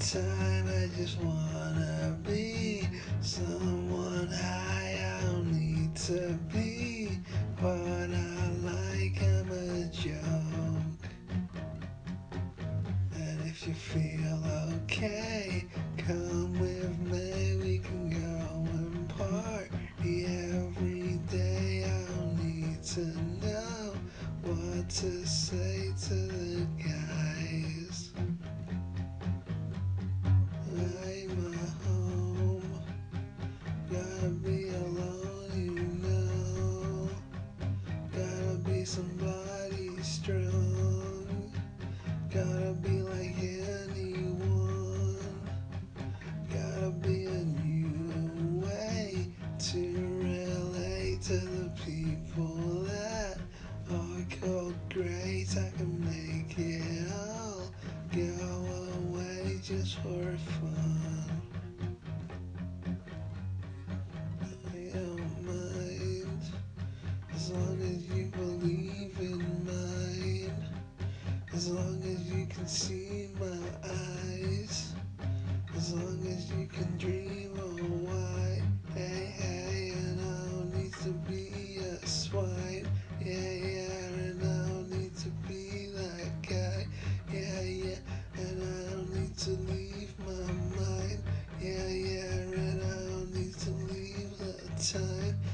time I just wanna be someone. I don't need to be what I like. I'm a joke. And if you feel okay, come with me. We can go and party every day. I don't need to know what to say to the guys. Gotta be alone, you know. Gotta be somebody strong. Gotta be like anyone. Gotta be a new way to relate to the people that great. I can make it all go away just for fun. Time.